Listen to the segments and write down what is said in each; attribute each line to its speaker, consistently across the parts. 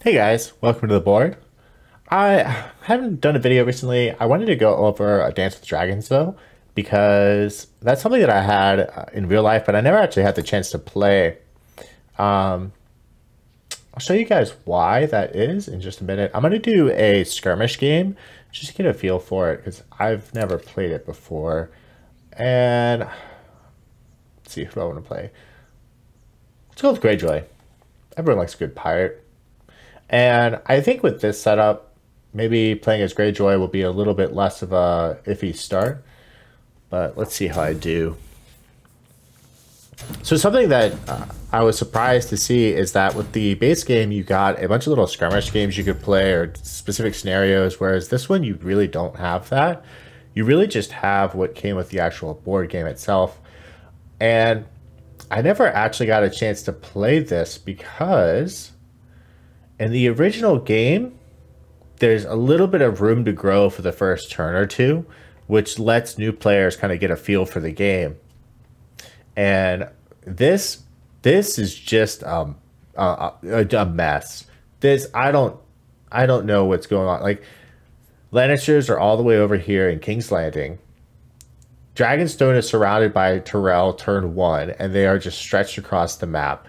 Speaker 1: Hey guys, welcome to the board. I haven't done a video recently. I wanted to go over a Dance with Dragons though, because that's something that I had uh, in real life, but I never actually had the chance to play. Um, I'll show you guys why that is in just a minute. I'm going to do a skirmish game just to get a feel for it because I've never played it before. And let's see who I want to play. Let's go with Greyjoy. Everyone likes a good pirate. And I think with this setup, maybe playing as Greyjoy will be a little bit less of a iffy start. But let's see how I do. So something that uh, I was surprised to see is that with the base game, you got a bunch of little skirmish games you could play or specific scenarios, whereas this one, you really don't have that. You really just have what came with the actual board game itself. And I never actually got a chance to play this because in the original game, there's a little bit of room to grow for the first turn or two, which lets new players kind of get a feel for the game. And this this is just um, a, a mess. This I don't I don't know what's going on. Like Lannisters are all the way over here in King's Landing. Dragonstone is surrounded by Tyrell turn one, and they are just stretched across the map.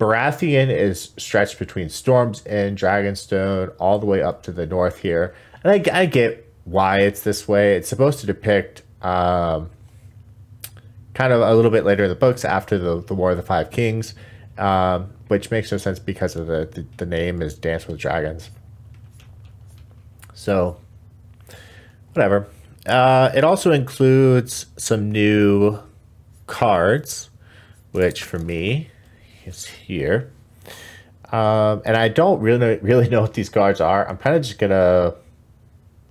Speaker 1: Baratheon is stretched between Storms and Dragonstone all the way up to the north here. And I, I get why it's this way. It's supposed to depict um, kind of a little bit later in the books after the, the War of the Five Kings, um, which makes no sense because of the, the, the name is Dance with Dragons. So, whatever. Uh, it also includes some new cards, which for me is here. Um, and I don't really really know what these cards are. I'm kind of just gonna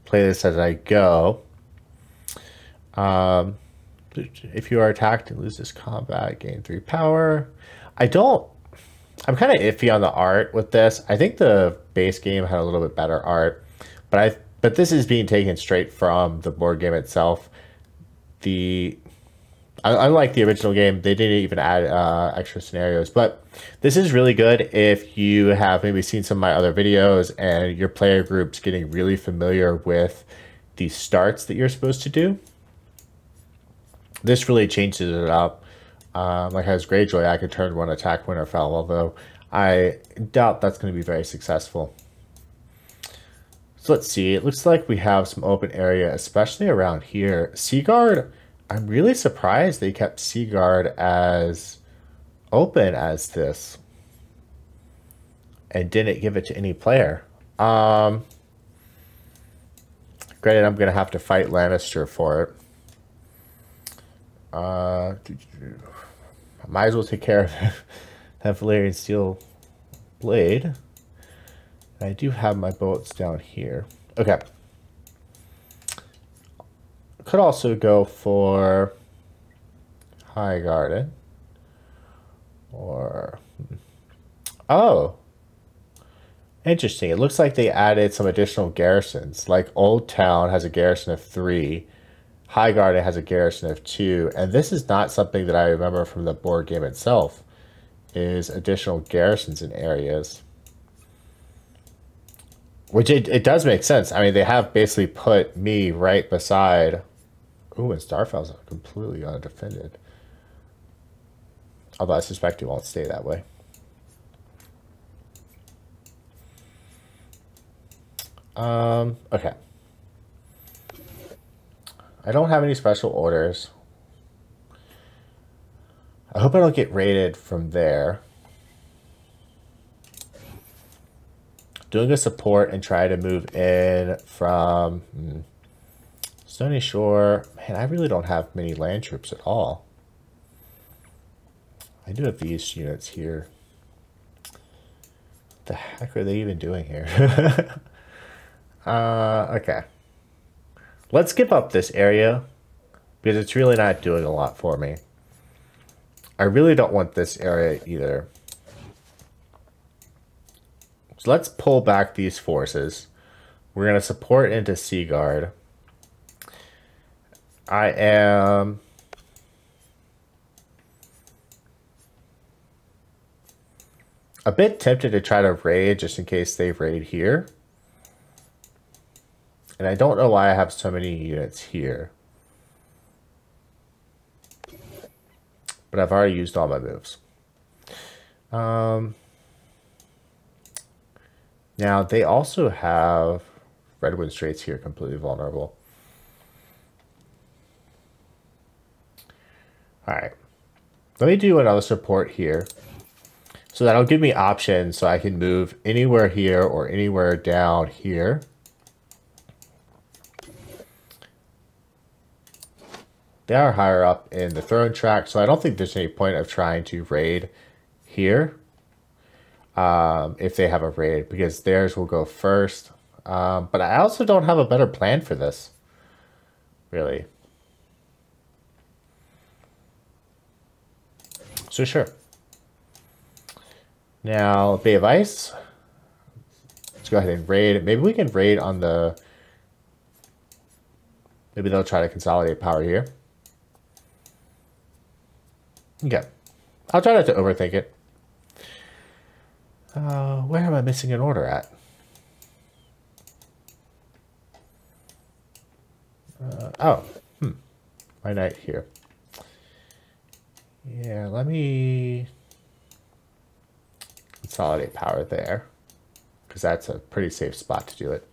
Speaker 1: play this as I go. Um, if you are attacked and lose this combat, gain three power. I don't. I'm kind of iffy on the art with this. I think the base game had a little bit better art, but I but this is being taken straight from the board game itself. The unlike the original game, they didn't even add uh, extra scenarios. But this is really good if you have maybe seen some of my other videos and your player group's getting really familiar with the starts that you're supposed to do. This really changes it up. Um, like as Greyjoy, I could turn one attack Winterfell, although I doubt that's going to be very successful. So let's see. It looks like we have some open area, especially around here. Seaguard I'm really surprised they kept Seaguard as open as this and didn't give it to any player. Um, granted, I'm going to have to fight Lannister for it. Uh, I might as well take care of that Valyrian Steel Blade. I do have my boats down here. Okay could also go for Highgarden Or, hmm. oh, interesting. It looks like they added some additional garrisons. Like old town has a garrison of three. Highgarden has a garrison of two. And this is not something that I remember from the board game itself, is additional garrisons in areas. Which it, it does make sense. I mean, they have basically put me right beside Ooh, and Starfall's completely undefended. Although I suspect it won't stay that way. Um, okay. I don't have any special orders. I hope I don't get raided from there. Doing a support and try to move in from... Stony Shore, man, I really don't have many land troops at all. I do have these units here. What the heck are they even doing here? uh, okay. Let's skip up this area because it's really not doing a lot for me. I really don't want this area either. So let's pull back these forces. We're going to support into Seaguard. I am a bit tempted to try to raid just in case they raid here. And I don't know why I have so many units here. But I've already used all my moves. Um, now, they also have Redwyne Straits here completely vulnerable. Alright. Let me do another support here. So that'll give me options so I can move anywhere here or anywhere down here. They are higher up in the throne track, so I don't think there's any point of trying to raid here um, if they have a raid, because theirs will go first. Um, but I also don't have a better plan for this, really. So sure. Now, Bay of Ice. Let's go ahead and raid. Maybe we can raid on the... Maybe they'll try to consolidate power here. Okay. I'll try not to overthink it. Uh, where am I missing an order at? Uh, oh, hmm. My knight here. Yeah, let me consolidate power there because that's a pretty safe spot to do it.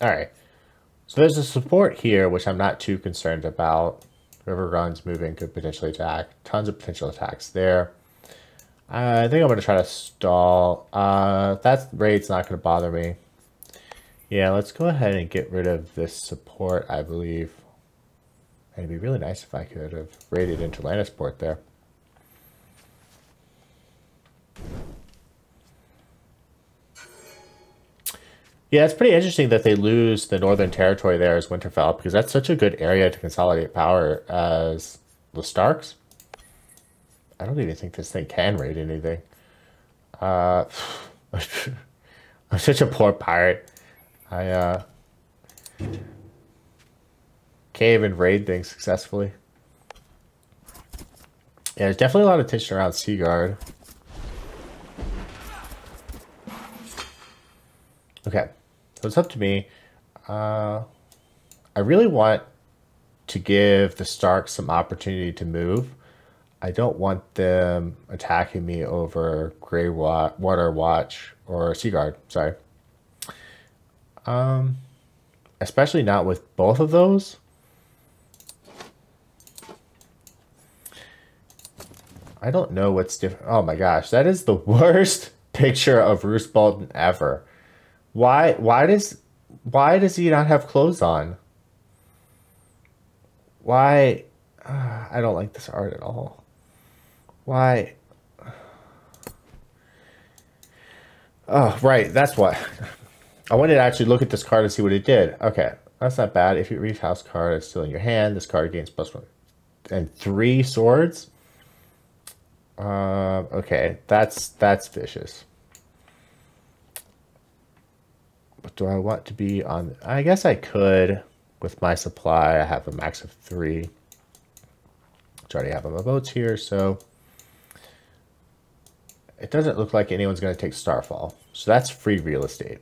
Speaker 1: All right. So there's a support here, which I'm not too concerned about. Riverrun's moving could potentially attack. Tons of potential attacks there. I think I'm going to try to stall. Uh, that raid's not going to bother me. Yeah, let's go ahead and get rid of this support, I believe. It'd be really nice if I could have raided into Lannisport there. Yeah, it's pretty interesting that they lose the Northern Territory there as Winterfell because that's such a good area to consolidate power as the Starks. I don't even think this thing can raid anything. Uh, I'm such a poor pirate. I uh, can't even raid things successfully. Yeah, there's definitely a lot of tension around Seaguard. Okay. So it's up to me. Uh, I really want to give the Starks some opportunity to move. I don't want them attacking me over Greywater Watch or Seaguard. Sorry. Um, especially not with both of those. I don't know what's different. Oh my gosh, that is the worst picture of Roose Bolton ever. Why why does why does he not have clothes on? Why uh, I don't like this art at all. Why Oh, right, that's what. I wanted to actually look at this card and see what it did. Okay, that's not bad. If you reach house card, it's still in your hand. This card gains plus one. And three swords? Uh, okay, that's that's vicious. But do I want to be on... I guess I could. With my supply, I have a max of three. I already have on my boats here, so... It doesn't look like anyone's going to take Starfall. So that's free real estate.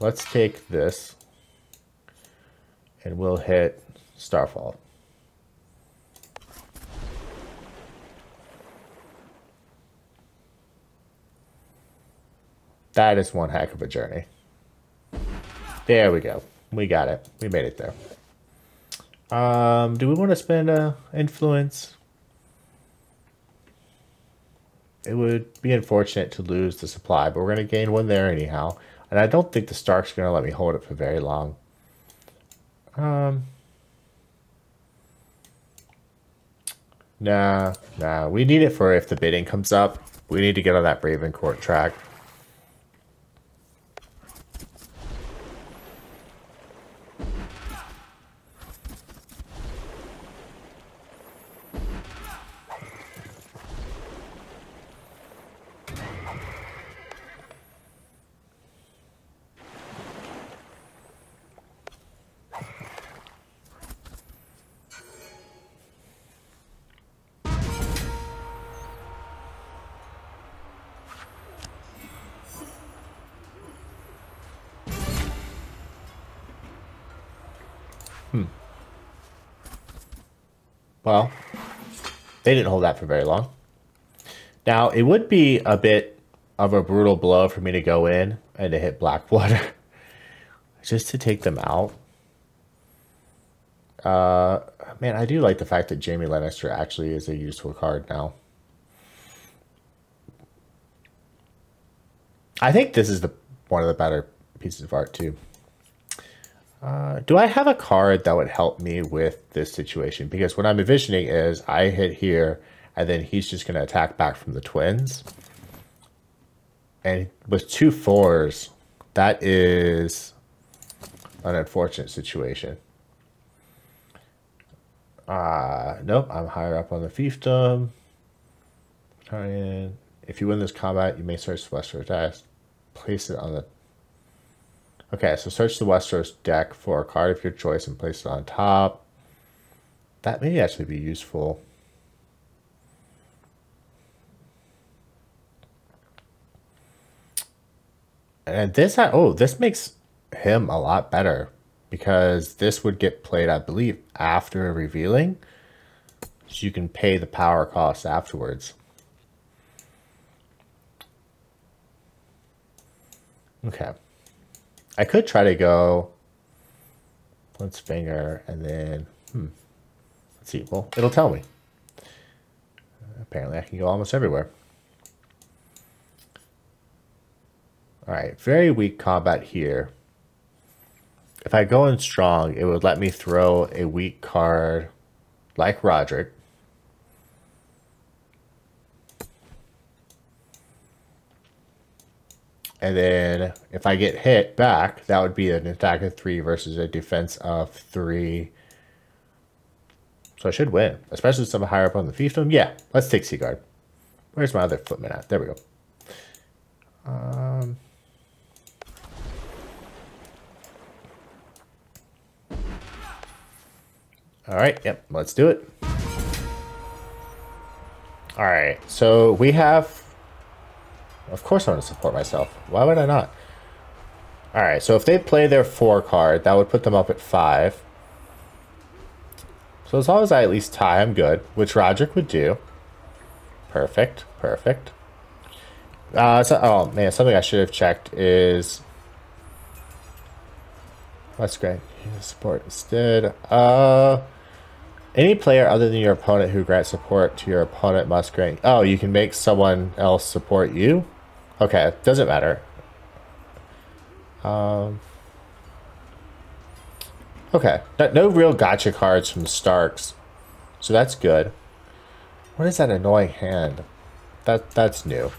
Speaker 1: Let's take this. And we'll hit Starfall. That is one heck of a journey. There we go. We got it. We made it there. Um, do we want to spend a influence? It would be unfortunate to lose the supply, but we're going to gain one there anyhow. And I don't think the Stark's going to let me hold it for very long. Um, nah, nah. We need it for if the bidding comes up. We need to get on that Raven Court track. Hold that for very long. Now, it would be a bit of a brutal blow for me to go in and to hit Blackwater. Just to take them out. Uh, man, I do like the fact that Jaime Lannister actually is a useful card now. I think this is the one of the better pieces of art too. Uh, do I have a card that would help me with this situation? Because what I'm envisioning is I hit here, and then he's just going to attack back from the twins. And with two fours, that is an unfortunate situation. Uh, nope, I'm higher up on the fiefdom. If you win this combat, you may search the Westeros deck. Place it on the... Okay, so search the Westeros deck for a card of your choice and place it on top. That may actually be useful. And this, oh, this makes him a lot better because this would get played, I believe, after revealing. So you can pay the power cost afterwards. Okay. I could try to go Flint's Finger and then, hmm, let's see. Well, it'll tell me. Apparently I can go almost everywhere. All right, very weak combat here. If I go in strong, it would let me throw a weak card like Rodrik. And then if I get hit back, that would be an attack of three versus a defense of three. So I should win, especially since I'm higher up on the fiefdom. Yeah, let's take Seaguard. Where's my other footman at? There we go. Um, All right, yep, let's do it. All right, so we have, of course I want to support myself. Why would I not? All right, so if they play their four card, that would put them up at five. So as long as I at least tie, I'm good, which Rodrik would do. Perfect, perfect. Uh, so, oh man, something I should have checked is, that's great. Support instead. Uh, any player other than your opponent who grants support to your opponent must grant. Oh, you can make someone else support you? Okay, doesn't matter. Um, okay, no real gotcha cards from Starks. So that's good. What is that annoying hand? That That's new.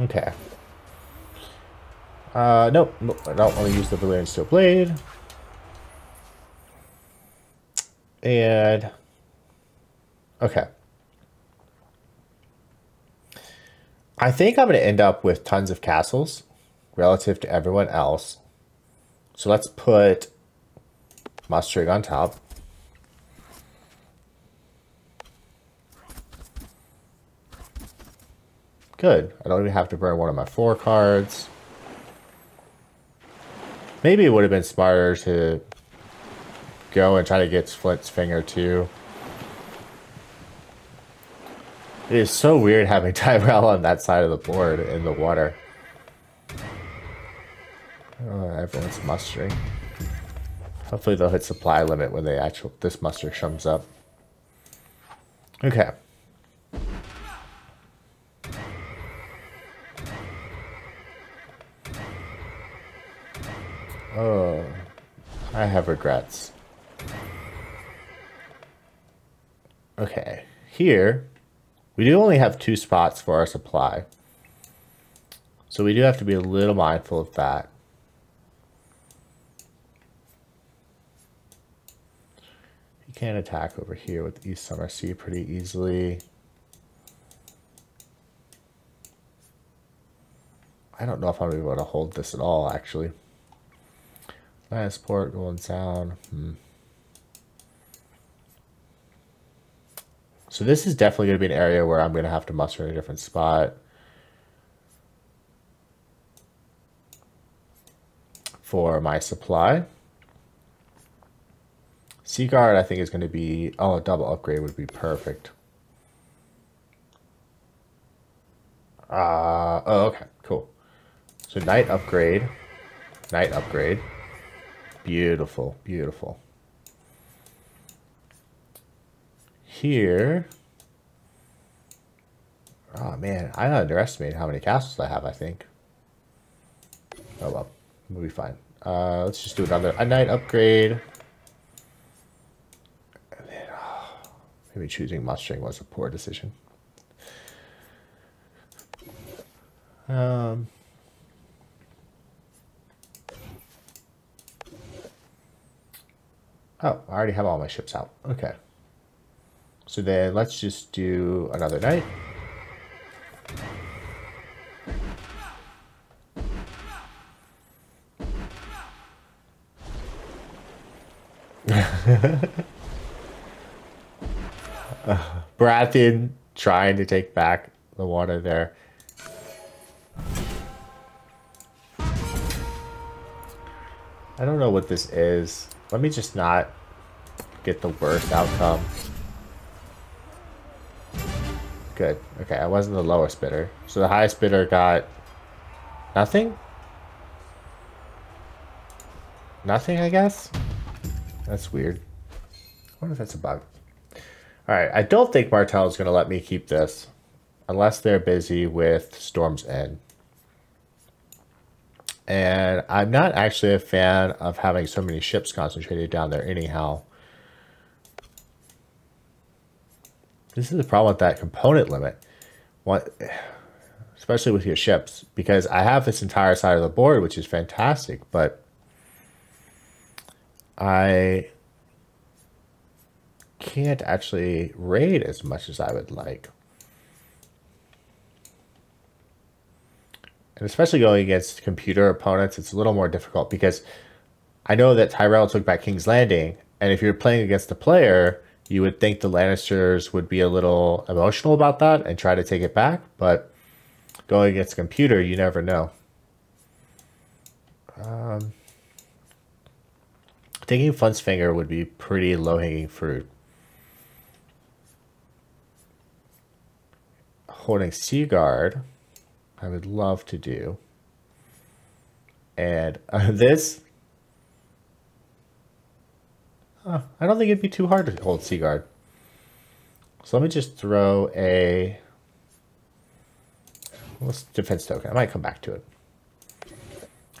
Speaker 1: Okay. Uh, nope, I don't want to use the Valyrian Steel Blade. And, okay. I think I'm going to end up with tons of castles relative to everyone else. So let's put Mustering on top. Good. I don't even have to burn one of my four cards. Maybe it would have been smarter to go and try to get Flint's finger too. It is so weird having Tyrell on that side of the board in the water. Oh, everyone's mustering. Hopefully they'll hit supply limit when they actual this muster comes up. Okay. Oh, I have regrets. Okay, here, we do only have two spots for our supply. So we do have to be a little mindful of that. You can attack over here with East Summer Sea pretty easily. I don't know if I'm able to hold this at all, actually. Last port going down. Hmm. So this is definitely going to be an area where I'm going to have to muster in a different spot. for my supply. Seaguard, I think, is going to be... Oh, a double upgrade would be perfect. Uh, oh, okay, cool. So knight upgrade, knight upgrade. Beautiful, beautiful. Here, oh man, I underestimated how many castles I have, I think. Oh well, we'll be fine. Uh, let's just do another, a knight upgrade. And then, oh, maybe choosing mustering was a poor decision. Um, oh, I already have all my ships out. Okay. So then let's just do another knight. uh, Baratheon trying to take back the water there. I don't know what this is. Let me just not get the worst outcome. Good. Okay, I wasn't the lowest bidder. So the highest bidder got nothing? Nothing, I guess? That's weird. I wonder if that's a bug. Alright, I don't think Martell is going to let me keep this. Unless they're busy with Storm's End. And I'm not actually a fan of having so many ships concentrated down there anyhow. This is the problem with that component limit. What, especially with your ships, because I have this entire side of the board, which is fantastic, but I can't actually raid as much as I would like. And especially going against computer opponents, it's a little more difficult because I know that Tyrell took back King's Landing, and if you're playing against a player, you would think the Lannisters would be a little emotional about that and try to take it back, but going against a computer, you never know. Um, taking Flint's Finger would be pretty low-hanging fruit. Holding Seaguard I would love to do. And uh, this, uh, I don't think it'd be too hard to hold Seaguard. So let me just throw a let's defense token. I might come back to it.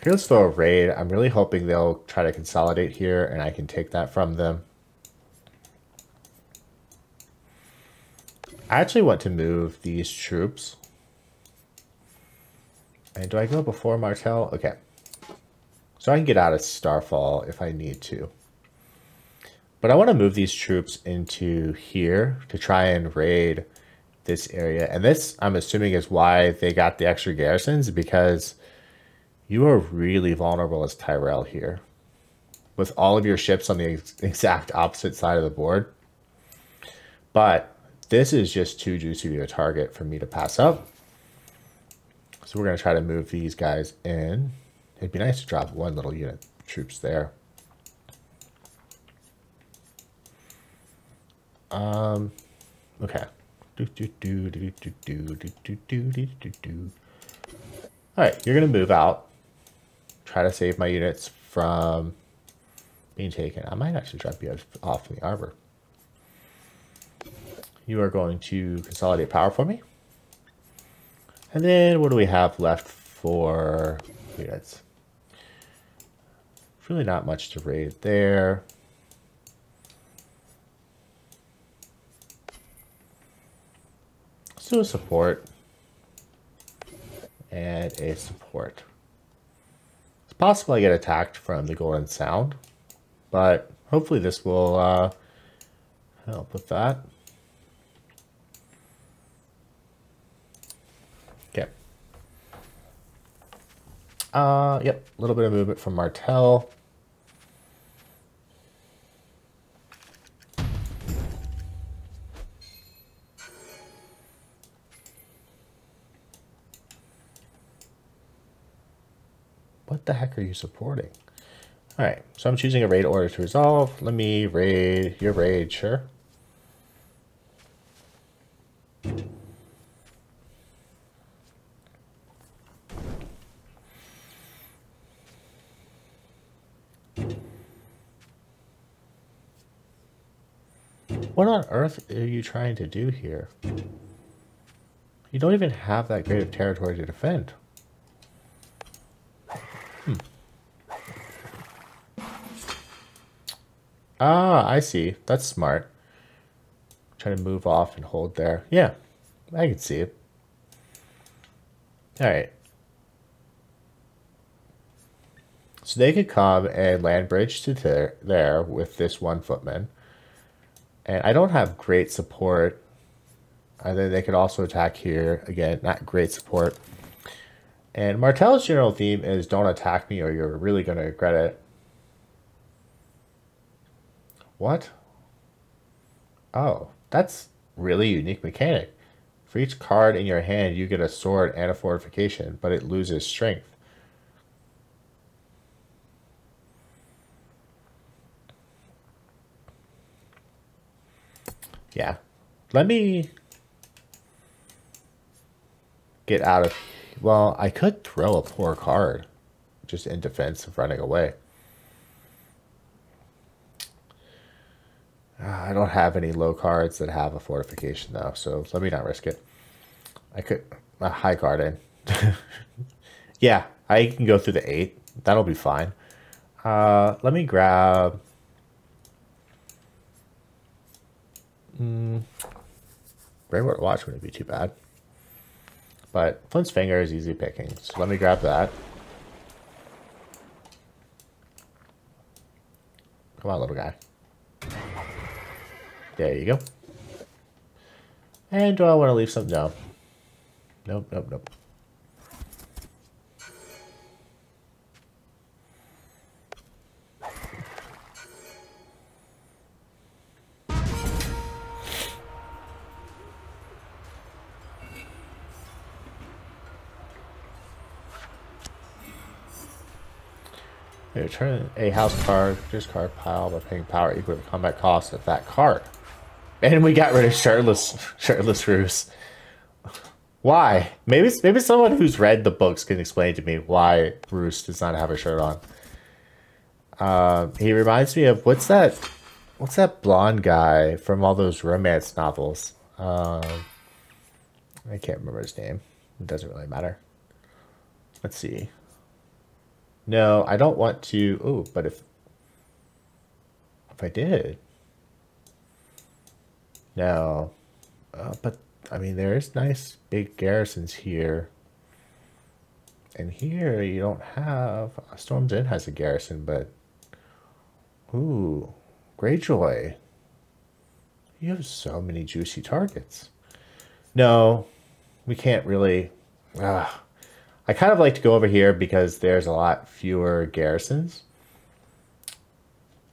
Speaker 1: Here, let's throw a raid. I'm really hoping they'll try to consolidate here and I can take that from them. I actually want to move these troops do I go before Martell? Okay. So I can get out of Starfall if I need to. But I want to move these troops into here to try and raid this area. And this, I'm assuming, is why they got the extra garrisons, because you are really vulnerable as Tyrell here. With all of your ships on the exact opposite side of the board. But this is just too juicy to a target for me to pass up. So we're going to try to move these guys in. It'd be nice to drop one little unit troops there. Um, okay. Do, do, do, do, do, do, do, do, do, do. All right, you're going to move out. Try to save my units from being taken. I might actually drop you off in the arbor. You are going to consolidate power for me. And then what do we have left for units? Really not much to raid there. Let's do a support and a support. It's possible I get attacked from the Golden Sound, but hopefully this will uh, help with that. Uh, yep, a little bit of movement from Martell. What the heck are you supporting? All right, so I'm choosing a raid order to resolve. Let me raid your raid, sure. What on earth are you trying to do here? You don't even have that great of territory to defend. Hmm. Ah, I see. That's smart. Try to move off and hold there. Yeah, I can see it. All right. So they could come and land bridge to there, there with this one footman. And I don't have great support. Then they could also attack here. Again, not great support. And Martell's general theme is don't attack me or you're really going to regret it. What? Oh, that's really unique mechanic. For each card in your hand, you get a sword and a fortification, but it loses strength. Yeah. Let me get out of... Well, I could throw a poor card just in defense of running away. Uh, I don't have any low cards that have a fortification though, so let me not risk it. I could a high card in. yeah, I can go through the eight. That'll be fine. Uh, let me grab. Mm, Rainbow Watch wouldn't be too bad. But Flint's Finger is easy picking, so let me grab that. Come on, little guy. There you go. And do I want to leave some? No. Nope, nope, nope. Return a house card, discard pile by paying power equal to combat cost of that card. And we got rid of shirtless shirtless Roose. Why? Maybe maybe someone who's read the books can explain to me why Roose does not have a shirt on. Uh, he reminds me of what's that? What's that blonde guy from all those romance novels? Uh, I can't remember his name. It doesn't really matter. Let's see. No, I don't want to. Oh, but if if I did, no. Uh, but, I mean, there's nice big garrisons here. And here you don't have... Storm's End has a garrison, but... Ooh, Greyjoy. You have so many juicy targets. No, we can't really... Uh, I kind of like to go over here because there's a lot fewer garrisons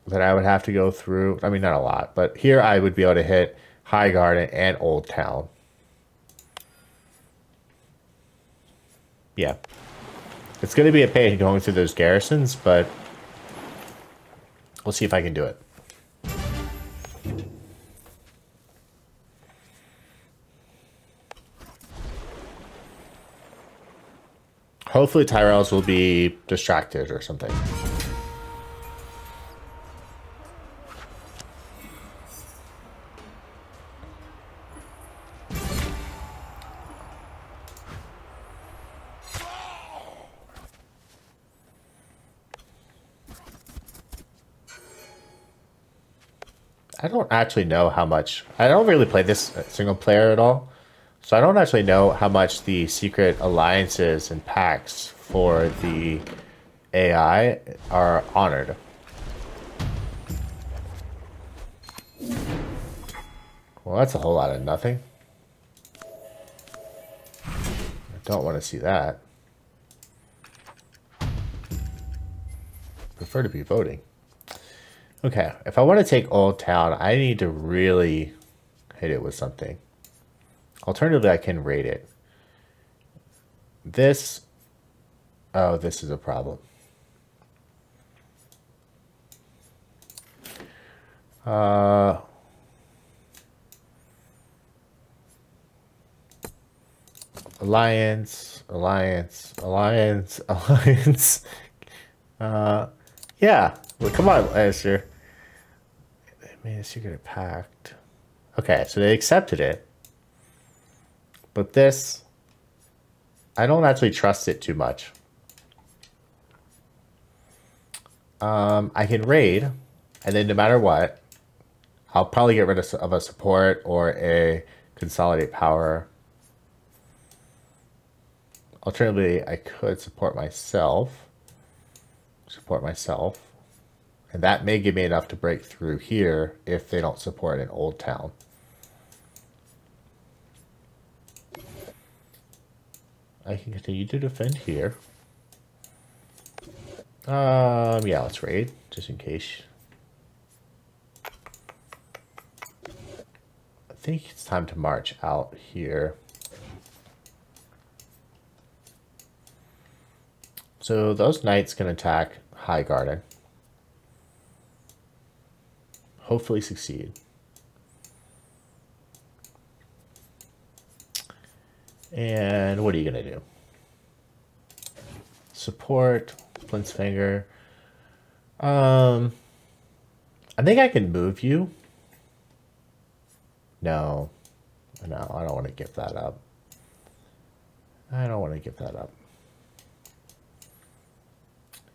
Speaker 1: that I would have to go through. I mean, not a lot, but here I would be able to hit Highgarden and Old Town. Yeah. It's going to be a pain going through those garrisons, but we'll see if I can do it. Hopefully Tyrells will be distracted or something. I don't actually know how much. I don't really play this single player at all. So I don't actually know how much the secret alliances and packs for the AI are honored. Well, that's a whole lot of nothing. I don't want to see that. Prefer to be voting. Okay, if I want to take Old Town, I need to really hit it with something. Alternatively, I can rate it. This, oh, this is a problem. Uh, alliance, alliance, alliance, alliance. Uh, yeah, well, come on, Lannister. I mean, get it pact. Okay, so they accepted it. But this, I don't actually trust it too much. Um, I can raid, and then no matter what, I'll probably get rid of, of a support or a consolidate power. Alternatively, I could support myself. Support myself. And that may give me enough to break through here if they don't support an old town. I can continue to defend here. Um, yeah, let's raid, just in case. I think it's time to march out here. So those knights can attack Highgarden. Hopefully succeed. And what are you going to do? Support, Flint's Finger. Um, I think I can move you. No. No, I don't want to give that up. I don't want to give that up.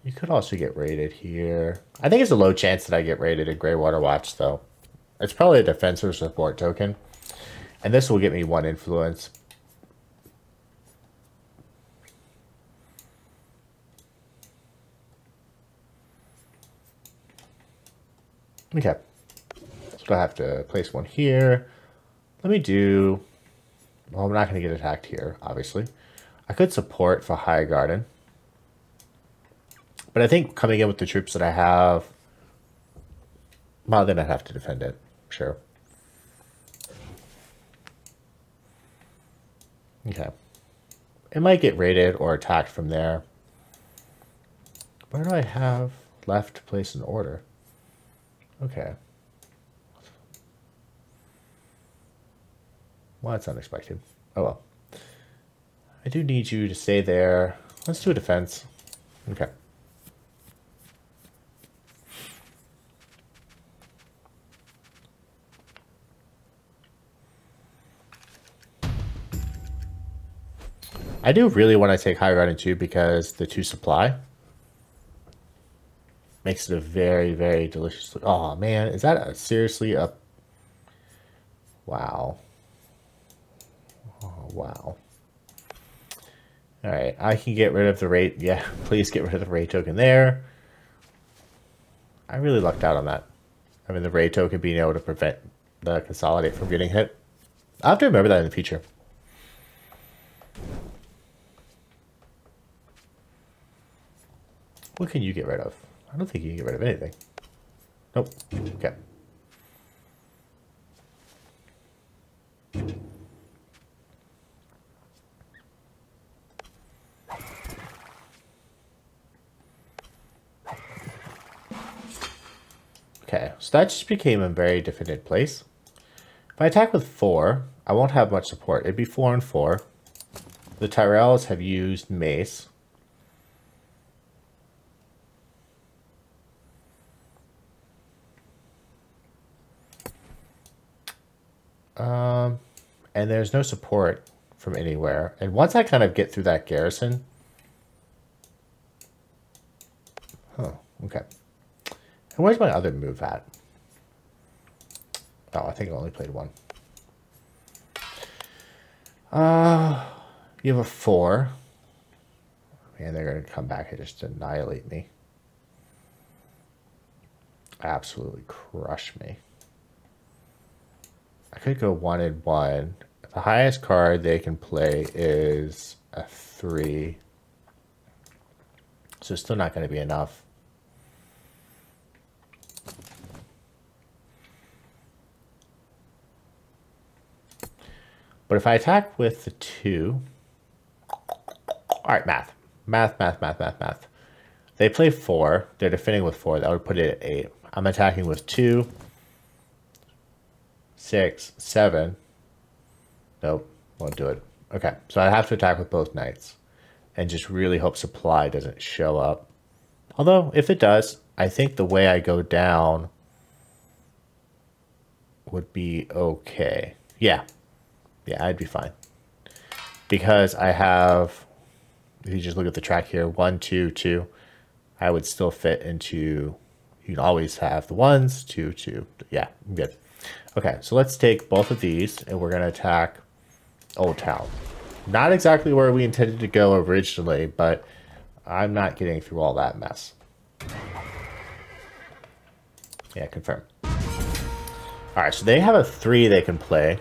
Speaker 1: You could also get raided here. I think it's a low chance that I get raided in Greywater Watch, though. It's probably a defensive support token. And this will get me one influence. Okay. So I have to place one here. Let me do... Well, I'm not going to get attacked here, obviously. I could support for Highgarden. But I think coming in with the troops that I have... Well, then I'd have to defend it. Sure. Okay. It might get raided or attacked from there. Where do I have left to place an order? Okay. Well, that's unexpected. Oh well. I do need you to stay there. Let's do a defense. Okay. I do really want to take high Highgarden too because the two supply makes it a very, very delicious. Oh man, is that a, seriously a? Wow. Oh wow. All right, I can get rid of the rate. Yeah, please get rid of the rate token there. I really lucked out on that. I mean, the rate token being able to prevent the consolidate from getting hit. I have to remember that in the future. What can you get rid of? I don't think you can get rid of anything. Nope. Okay. Okay, so that just became a very defended place. If I attack with four, I won't have much support. It'd be four and four. The Tyrells have used Mace. Um, and there's no support from anywhere. And once I kind of get through that garrison... Oh, okay. And where's my other move at? Oh, I think I only played one. Uh, you have a four. Man, they're going to come back and just annihilate me. Absolutely crush me. I could go one and one. The highest card they can play is a three. So it's still not going to be enough. But if I attack with the two, all right, math, math, math, math, math, math. They play four. They're defending with four. That would put it at eight. I'm attacking with two. Six, seven. Nope, won't do it. Okay, so I have to attack with both knights and just really hope supply doesn't show up. Although, if it does, I think the way I go down would be okay. Yeah. Yeah, I'd be fine. Because I have, if you just look at the track here, one, two, two, I would still fit into, you can always have the ones, two, two. Yeah, good. Okay, so let's take both of these and we're going to attack Oldtown. Not exactly where we intended to go originally, but I'm not getting through all that mess. Yeah, confirm. Alright, so they have a 3 they can play.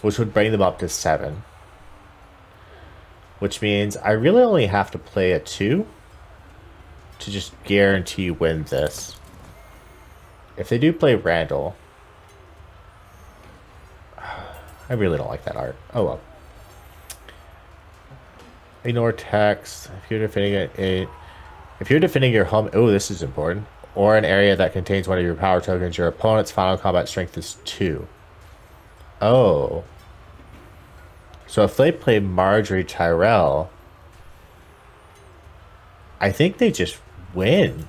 Speaker 1: Which would bring them up to 7. Which means I really only have to play a 2 to just guarantee win this. If they do play Randyll, I really don't like that art. Oh well. Ignore text. If you're defending it, if you're defending your home, oh, this is important. Or an area that contains one of your power tokens, your opponent's final combat strength is two. Oh. So if they play Margaery Tyrell, I think they just win.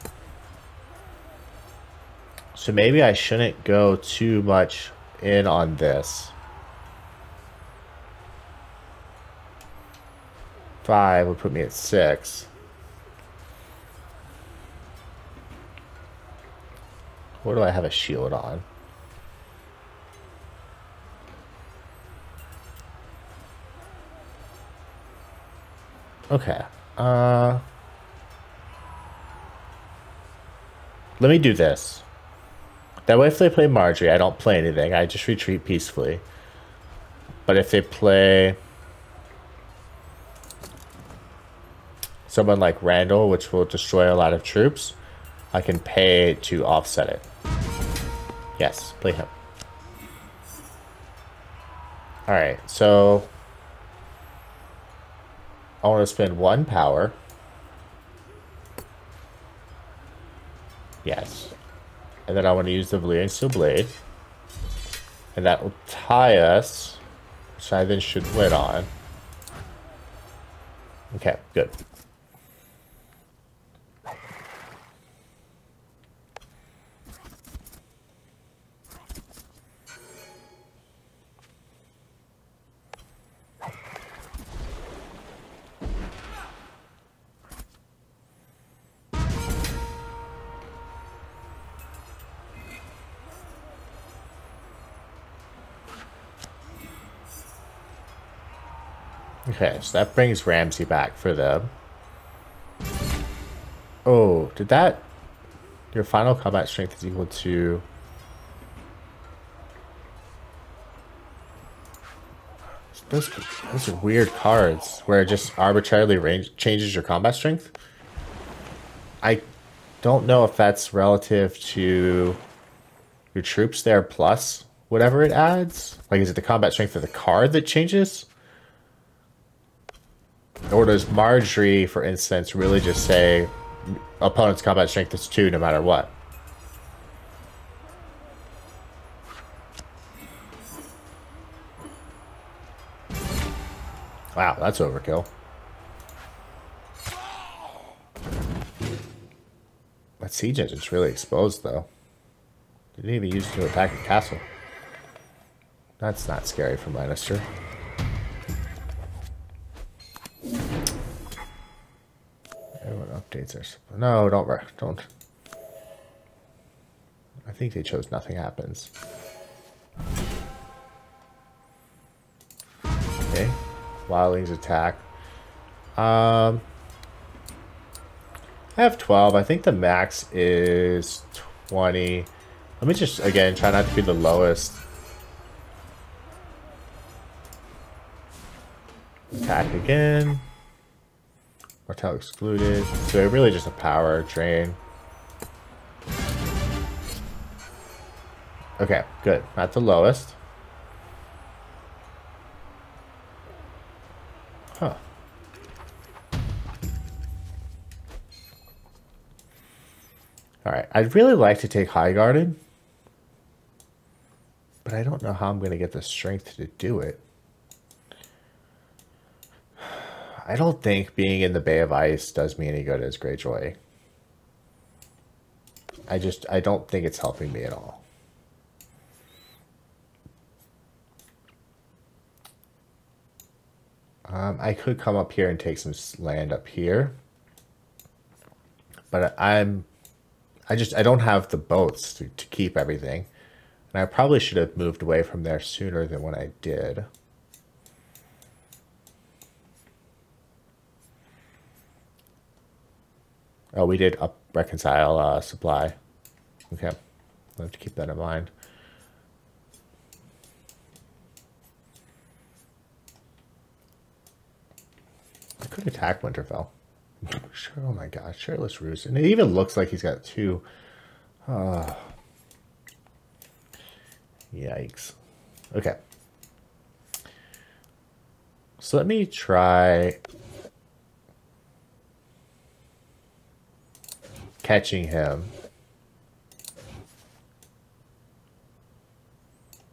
Speaker 1: So maybe I shouldn't go too much in on this. Five would put me at six. Where do I have a shield on? Okay. Uh, let me do this. That way if they play Margaery, I don't play anything. I just retreat peacefully. But if they play... someone like Randyll, which will destroy a lot of troops, I can pay to offset it. Yes, play him. Alright, so I want to spend one power. Yes. And then I want to use the Steel Blade. And that will tie us, which I then should win on. Okay, good. Okay, so that brings Ramsay back for them. Oh, did that... Your final combat strength is equal to... Those, those are weird cards, where it just arbitrarily range, changes your combat strength. I don't know if that's relative to your troops there plus whatever it adds. Like, is it the combat strength of the card that changes? Or does Margaery, for instance, really just say opponent's combat strength is 2 no matter what? Wow, that's overkill. That siege engine's really exposed, though. Didn't even use it to attack a castle. That's not scary for Lannister. Updates. No, don't... Don't. I think they chose nothing happens. Okay. Wildlings attack. Um... I have 12. I think the max is 20. Let me just, again, try not to be the lowest. Attack again. Martell excluded. So it really just a power train. Okay, good. Not the lowest. Huh. Alright, I'd really like to take Highgarden. But I don't know how I'm going to get the strength to do it. I don't think being in the Bay of Ice does me any good as Greyjoy. I just, I don't think it's helping me at all. Um, I could come up here and take some land up here. But I'm, I just, I don't have the boats to, to keep everything. And I probably should have moved away from there sooner than when I did. Oh, we did up reconcile uh, supply. Okay, i have to keep that in mind. I could attack Winterfell. sure, oh my god, Shirtless Roose. And it even looks like he's got two. Uh, yikes. Okay. So let me try catching him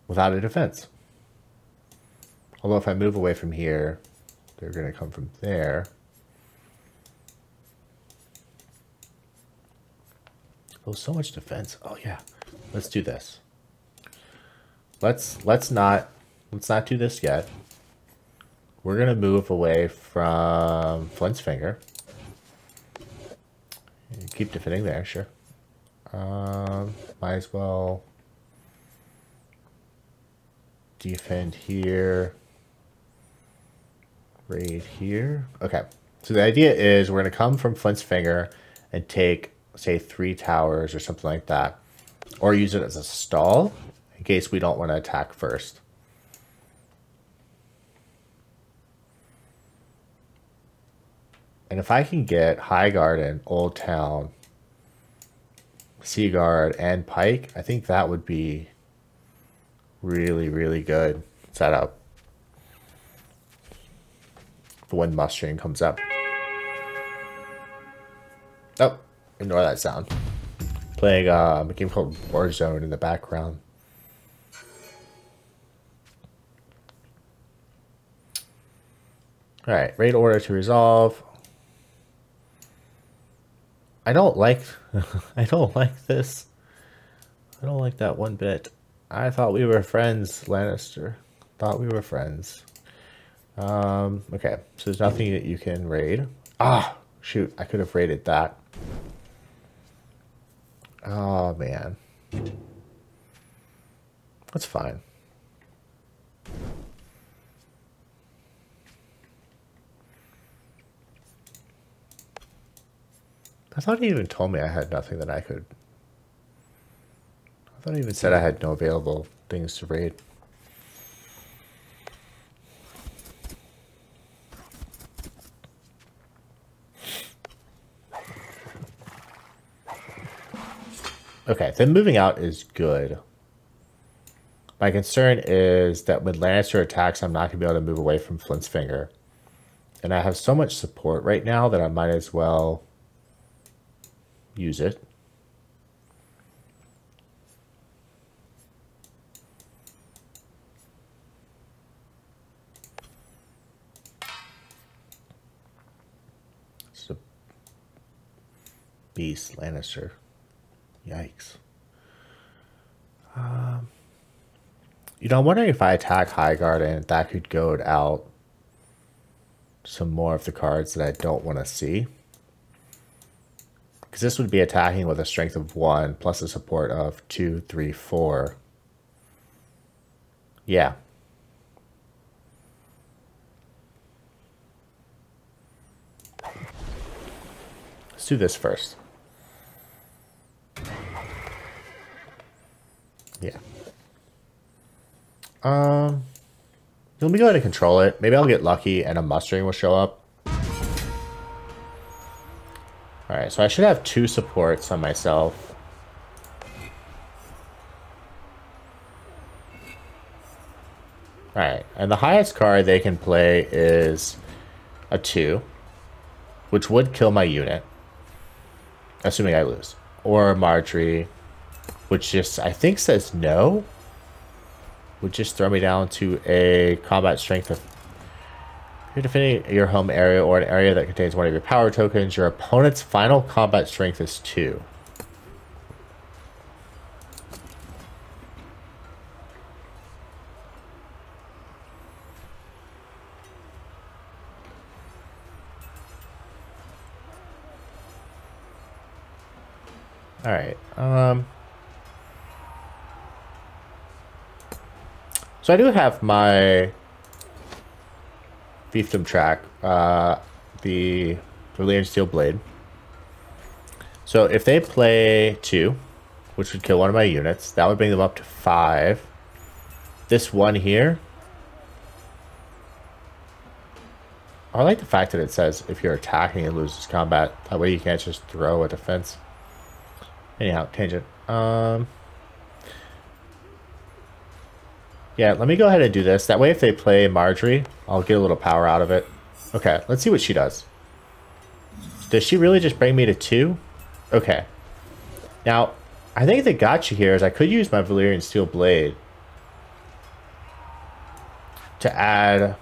Speaker 1: without a defense. Although if I move away from here, they're going to come from there. Oh, so much defense. Oh yeah. Let's do this. Let's let's not let's not do this yet. We're gonna move away from Flint's finger. Keep defending there, sure. Um, might as well defend here. Raid here. Okay. So the idea is we're going to come from Flint's Finger and take, say, three towers or something like that. Or use it as a stall in case we don't want to attack first. And if I can get High Garden, Oldtown, Seaguard, and Pike, I think that would be really, really good setup for when mustering comes up. Oh, ignore that sound. Playing uh, a game called Warzone in the background. Alright, raid order to resolve. I don't like I don't like this. I don't like that one bit. I thought we were friends, Lannister. Thought we were friends. Um, okay, so there's nothing that you can raid. Ah, shoot, I could have raided that. Oh, man. That's fine. I thought he even told me I had nothing that I could... I thought he even said I had no available things to raid. Okay, then moving out is good. My concern is that when Lannister attacks, I'm not going to be able to move away from Flint's Finger. And I have so much support right now that I might as well use it. It's a beast, Lannister. Yikes. Um, you know, I'm wondering if I attack Highgarden, and that could goad out some more of the cards that I don't want to see. Because this would be attacking with a strength of 1 plus a support of two, three, four. Yeah. Let's do this first. Yeah. Um, let me go ahead and control it. Maybe I'll get lucky and a mustering will show up. Alright, so I should have two supports on myself. Alright, and the highest card they can play is a 2, which would kill my unit, assuming I lose. Or Margaery, which just, I think, says no. would just throw me down to a combat strength of you're defending your home area or an area that contains one of your power tokens. Your opponent's final combat strength is 2. Alright, um... So I do have my fiefdom track, uh, the Valyrian Steel Blade. So if they play two, which would kill one of my units, that would bring them up to five. This one here. I like the fact that it says if you're attacking and loses combat. That way you can't just throw a defense. Anyhow, tangent. Um... Yeah, let me go ahead and do this. That way if they play Margaery, I'll get a little power out of it. Okay, let's see what she does. Does she really just bring me to two? Okay. Now, I think the gotcha here is I could use my Valyrian Steel Blade to add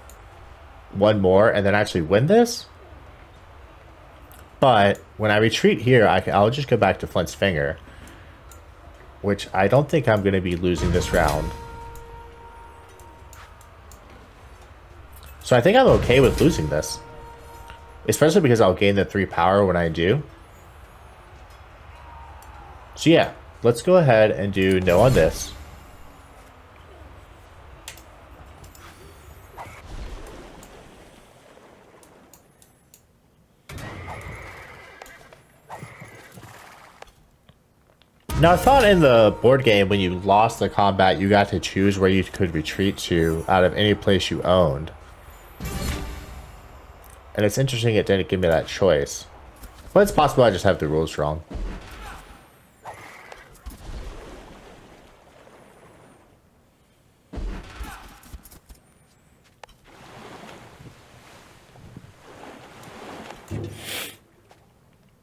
Speaker 1: one more and then actually win this. But when I retreat here, I can, I'll just go back to Flint's Finger, which I don't think I'm going to be losing this round. So I think I'm okay with losing this. Especially because I'll gain the 3 power when I do. So yeah, let's go ahead and do no on this. Now, I thought in the board game, when you lost the combat, you got to choose where you could retreat to out of any place you owned. And it's interesting it didn't give me that choice. But it's possible I just have the rules wrong.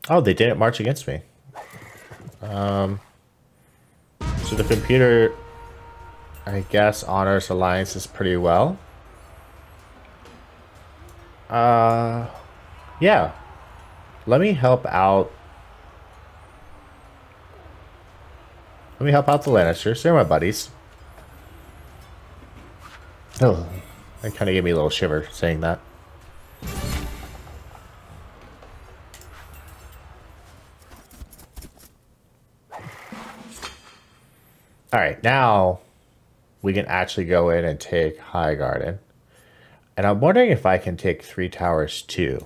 Speaker 1: Oh, they didn't march against me. Um, so the computer, I guess, honors alliances pretty well. Uh, yeah. Let me help out. Let me help out the Lannisters. They're my buddies. Oh, that kind of gave me a little shiver saying that. Alright, now we can actually go in and take Highgarden. And I'm wondering if I can take three towers too.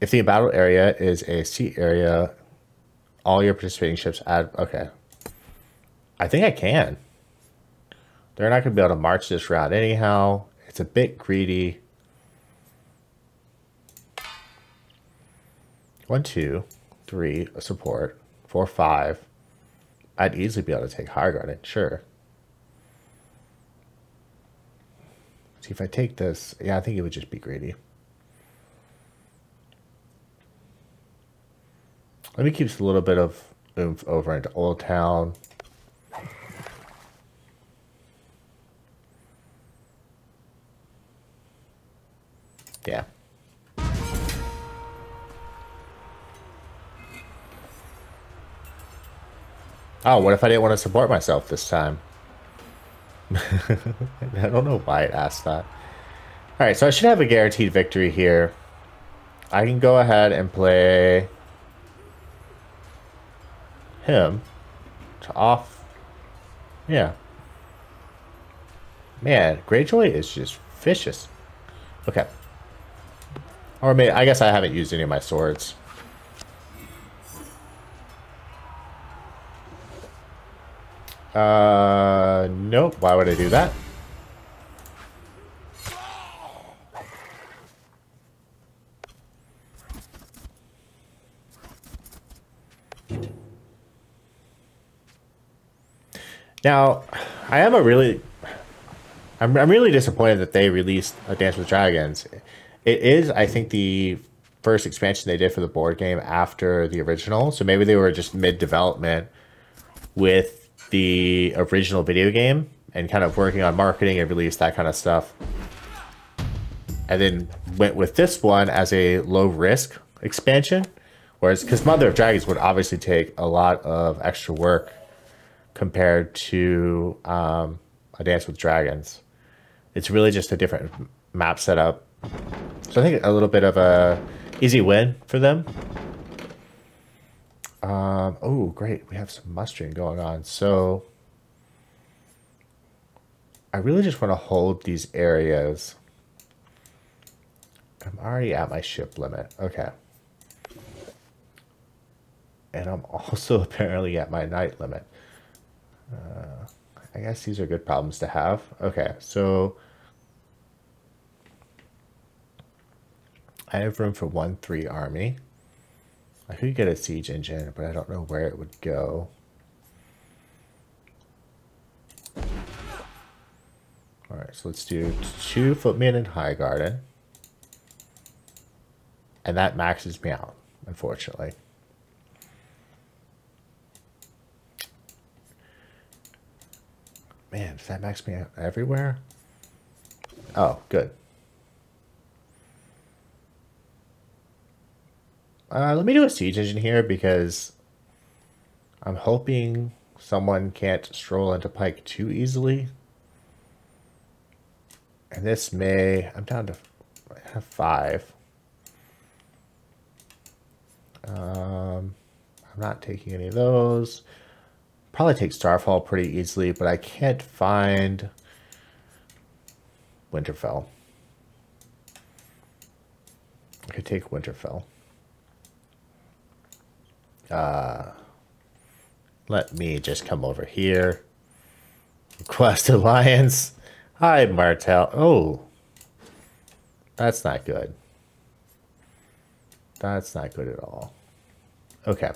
Speaker 1: If the battle area is a sea area, all your participating ships add... Okay. I think I can. They're not going to be able to march this route anyhow. It's a bit greedy. One, two, three, support. Four, five. I'd easily be able to take Highgarden, sure. See, if I take this, yeah, I think it would just be greedy. Let me keep just a little bit of oomph over into Oldtown. Yeah. Oh, what if I didn't want to support myself this time? I don't know why it asked that. Alright, so I should have a guaranteed victory here. I can go ahead and play him to off. Yeah. Man, Greyjoy is just vicious. Okay. Or maybe, I guess I haven't used any of my swords. Uh, nope. Why would I do that? Now, I am a really, I'm, I'm really disappointed that they released a Dance with Dragons. It is, I think, the first expansion they did for the board game after the original. So maybe they were just mid development with the original video game and kind of working on marketing and release that kind of stuff. And then went with this one as a low risk expansion. Whereas, because Mother of Dragons would obviously take a lot of extra work compared to um, A Dance with Dragons. It's really just a different map setup. So I think a little bit of a easy win for them. Um, oh, great. We have some mustering going on. So I really just want to hold these areas. I'm already at my ship limit. Okay. And I'm also apparently at my knight limit. Uh, I guess these are good problems to have. Okay, so I have room for one three army. I could get a siege engine, but I don't know where it would go. All right, so let's do two footmen in Highgarden. And that maxes me out, unfortunately. Man, does that max me out everywhere? Oh, good. Uh, let me do a siege engine here because I'm hoping someone can't stroll into pike too easily. And this may, I'm down to have five. Um, I'm not taking any of those. Probably take Starfall pretty easily, but I can't find Winterfell. I could take Winterfell. Uh, let me just come over here. Request alliance. Hi, Martell. Oh, that's not good. That's not good at all. Okay.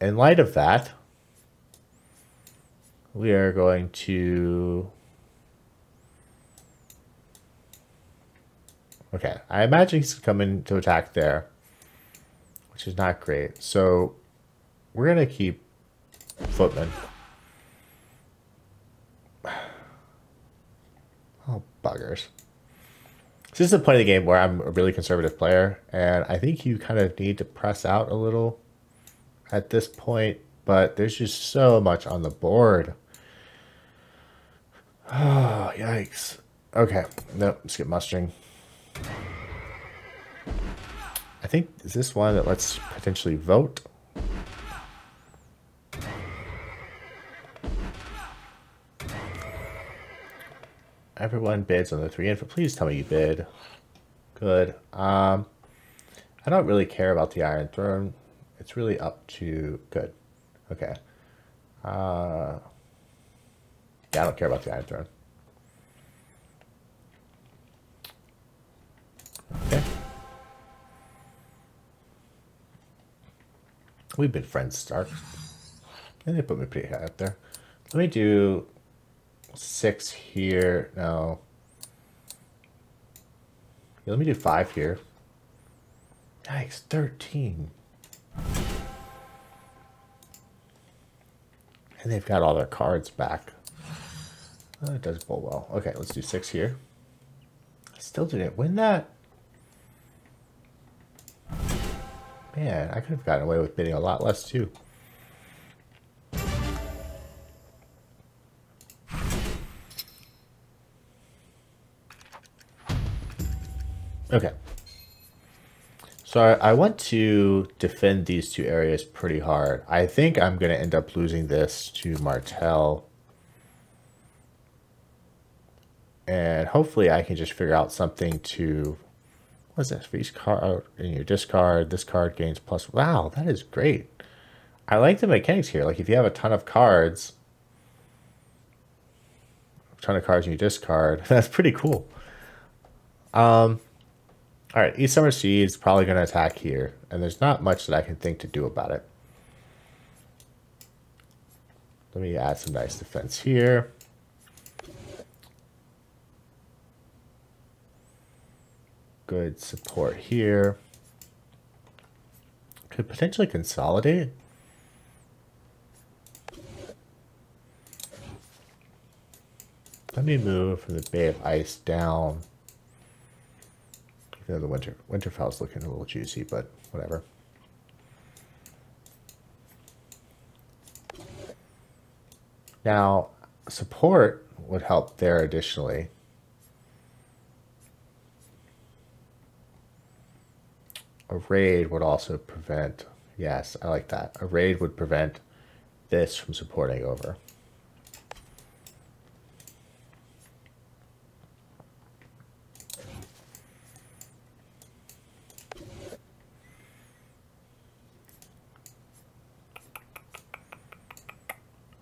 Speaker 1: In light of that, we are going to... Okay, I imagine he's coming to attack there which is not great. So we're going to keep Footman. Oh, buggers. This is the point of the game where I'm a really conservative player, and I think you kind of need to press out a little at this point, but there's just so much on the board. Oh, yikes. Okay, nope, skip mustering think, is this one that lets potentially vote? Everyone bids on the three info. Please tell me you bid. Good. Um, I don't really care about the Iron Throne. It's really up to... Good. Okay. Uh, yeah, I don't care about the Iron Throne. We've been friends, Stark. And they put me pretty high up there. Let me do six here. No. Yeah, let me do five here. Yikes, 13. And they've got all their cards back. Oh, it does bowl well. Okay, let's do six here. Still didn't win that. Man, I could have gotten away with bidding a lot less too. Okay. So I, want to defend these two areas pretty hard. I think I'm going to end up losing this to Martell. And hopefully I can just figure out something to What's this? For each card in your discard, this card gains plus. Wow, that is great. I like the mechanics here. Like if you have a ton of cards, a ton of cards in your discard, that's pretty cool. Um, all right, East Summer Sea's probably going to attack here, and there's not much that I can think to do about it. Let me add some nice defense here. good support here. Could potentially consolidate. Let me move from the Bay of Ice down. The winter Winterfell's looking a little juicy, but whatever. Now, support would help there additionally. A raid would also prevent, yes, I like that. A raid would prevent this from supporting over.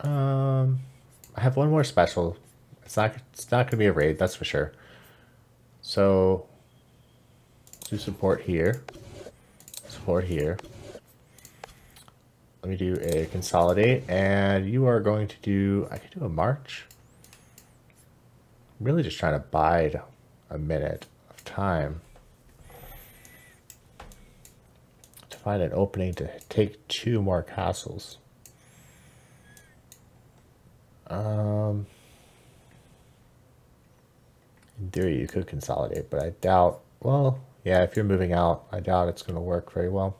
Speaker 1: Um, I have one more special. It's not. It's not going to be a raid, that's for sure. So, do support here. Support here. Let me do a consolidate, and you are going to do. I could do a march. I'm really just trying to bide a minute of time to find an opening to take two more castles. Um, in theory, you could consolidate, but I doubt. Well, yeah, if you're moving out, I doubt it's going to work very well.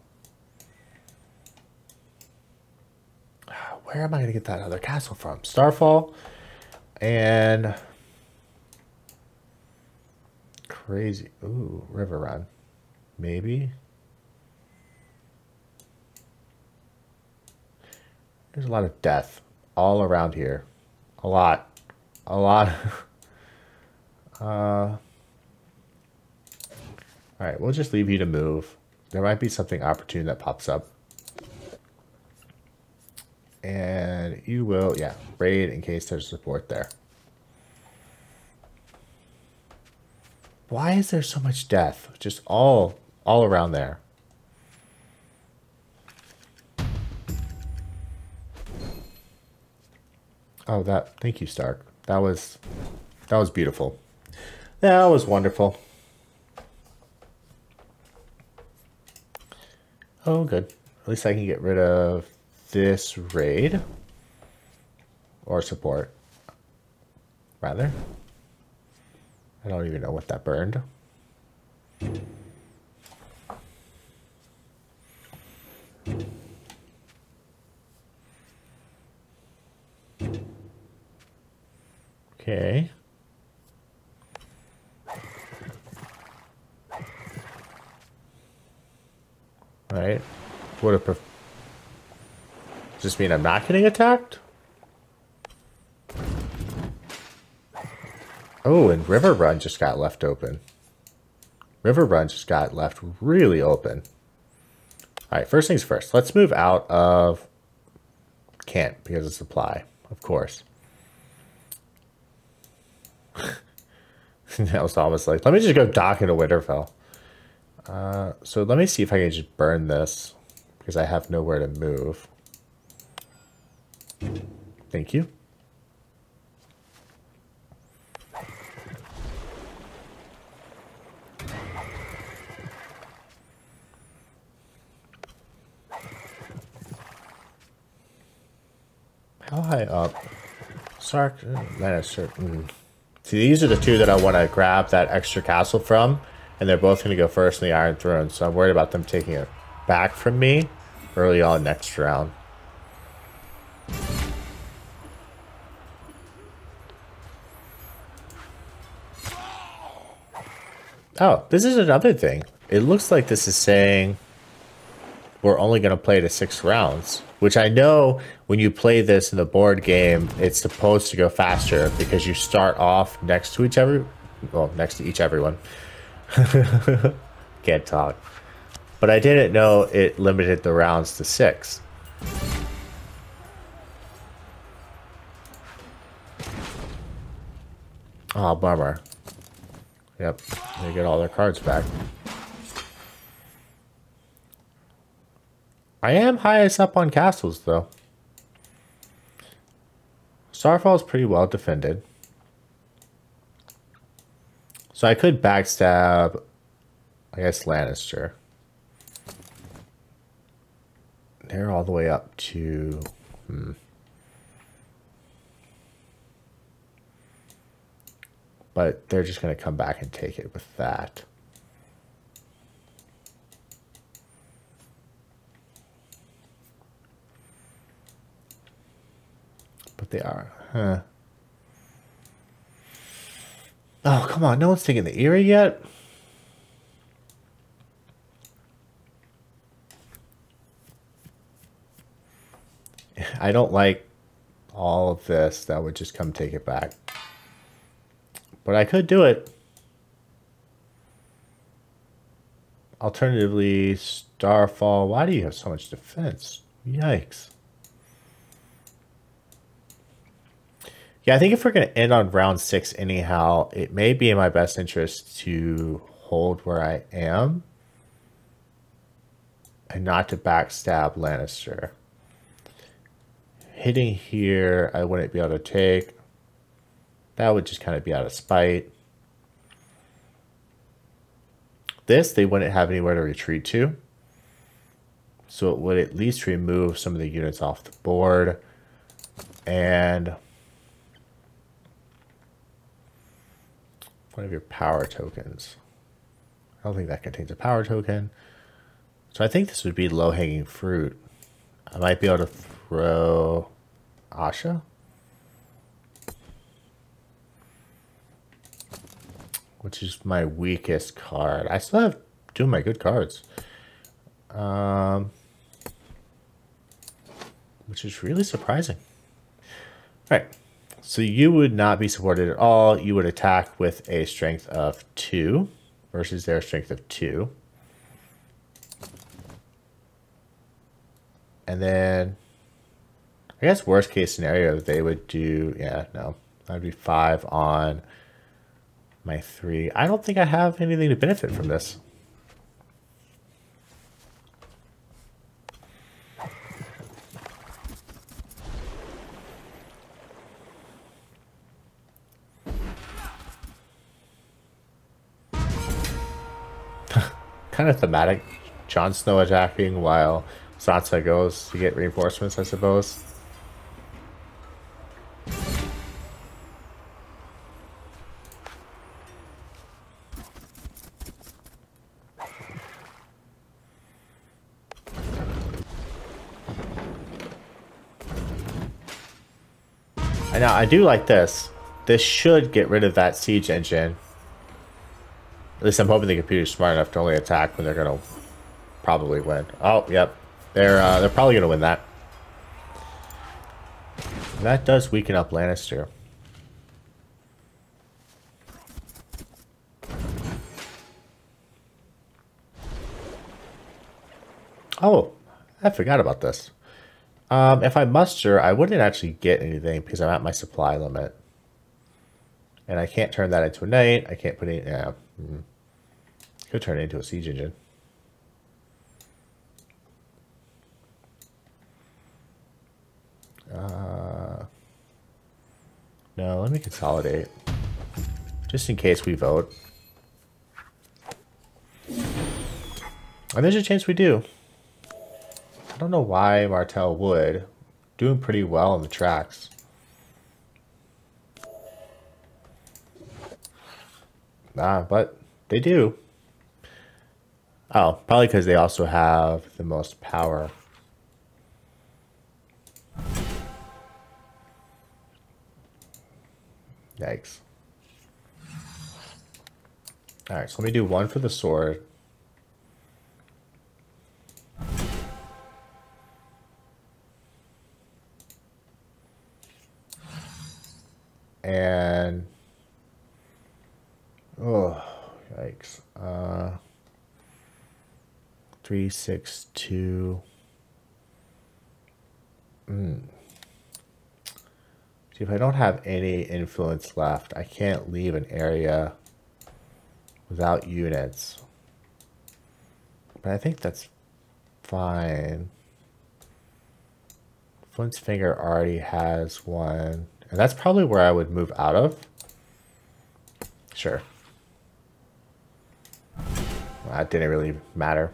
Speaker 1: Where am I going to get that other castle from? Starfall and crazy. Ooh, Riverrun. Maybe. There's a lot of death all around here. A lot. A lot. uh, all right, we'll just leave you to move. There might be something opportune that pops up. And you will, yeah, raid in case there's support there. Why is there so much death? Just all, all around there. Oh, that. Thank you, Stark. That was, that was beautiful. That was wonderful. Oh, good. At least I can get rid of this raid. Or support. Rather. I don't even know what that burned. Okay. Right. What a. Does this mean I'm not getting attacked? Oh, and Riverrun just got left open. Riverrun just got left really open. All right, first things first. Let's move out of Can't because of supply, of course. that was almost like, let me just go dock into Winterfell. Uh, so let me see if I can just burn this because I have nowhere to move. Thank you. How high up? Sark, Lannister. Mm. See, these are the two that I want to grab that extra castle from, and they're both going to go first in the Iron Throne, so I'm worried about them taking it back from me early on next round. Oh, this is another thing. It looks like this is saying we're only going to play to six rounds which I know when you play this in the board game, it's supposed to go faster because you start off next to each other. Well, next to each everyone. Can't talk. But I didn't know it limited the rounds to six. Oh, bummer. Yep, they get all their cards back. I am highest up on castles, though. Starfall is pretty well defended. So I could backstab, I guess, Lannister. They're all the way up to... Hmm. But they're just going to come back and take it with that. But they are, huh? Oh, come on. No one's taking the Eyrie yet? I don't like all of this. That would just come take it back. But I could do it. Alternatively, Starfall. Why do you have so much defense? Yikes. Yeah, I think if we're going to end on round six anyhow, it may be in my best interest to hold where I am and not to backstab Lannister. Hitting here, I wouldn't be able to take. That would just kind of be out of spite. This, they wouldn't have anywhere to retreat to. So it would at least remove some of the units off the board. And one of your power tokens. I don't think that contains a power token. So I think this would be low-hanging fruit. I might be able to throw Asha. which is my weakest card. I still have two of my good cards. Um, which is really surprising. All right. So you would not be supported at all. You would attack with a strength of 2 versus their strength of 2. And then, I guess worst case scenario, they would do, yeah, no, that would be 5 on my three. I don't think I have anything to benefit from this. Kind of thematic. Jon Snow attacking while Sansa goes to get reinforcements, I suppose. Now, I do like this. This should get rid of that siege engine. At least I'm hoping the computer's smart enough to only attack when they're going to probably win. Oh, yep. They're, uh, they're probably going to win that. That does weaken up Lannister. Oh, I forgot about this. Um, if I muster, I wouldn't actually get anything because I'm at my supply limit. And I can't turn that into a knight. I can't put any... Yeah. Mm, could turn it into a siege engine. Uh, no, let me consolidate. Just in case we vote. And there's a chance we do I don't know why Martell would. Doing pretty well in the tracks. Ah, but they do. Oh, probably because they also have the most power. Yikes. Alright, so let me do one for the sword. and oh yikes uh three six two mm. See, if I don't have any influence left, I can't leave an area without units. But I think that's fine. Flint's Finger already has one. And that's probably where I would move out of. Sure. That didn't really matter.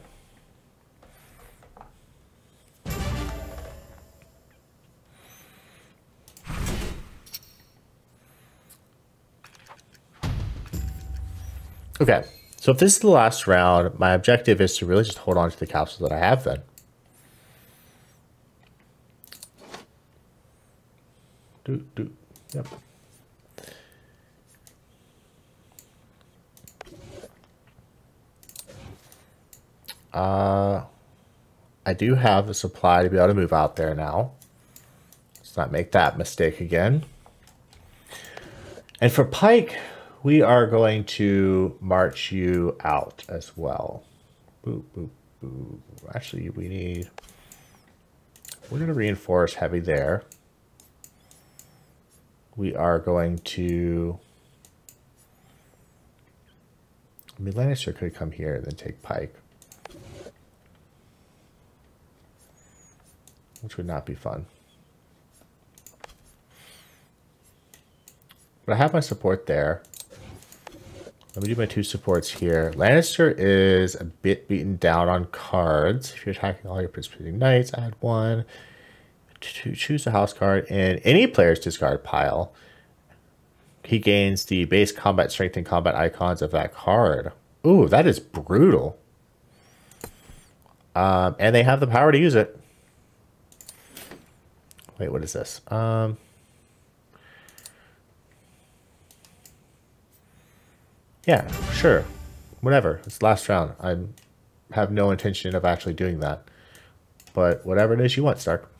Speaker 1: Okay, so if this is the last round, my objective is to really just hold on to the capsules that I have then. Do, do, yep. Uh, I do have a supply to be able to move out there now. Let's not make that mistake again. And for Pike, we are going to march you out as well. Boop, boop, boop. Actually, we need... We're going to reinforce heavy there. We are going to... I mean, Lannister could come here and then take Pike. Which would not be fun. But I have my support there. Let me do my two supports here. Lannister is a bit beaten down on cards. If you're attacking all your participating knights, add one. To choose a house card in any player's discard pile. He gains the base combat strength and combat icons of that card. Ooh, that is brutal. Um, and they have the power to use it. Wait, what is this? Um, Yeah, sure. Whatever. It's last round. I have no intention of actually doing that. But whatever it is you want, Stark.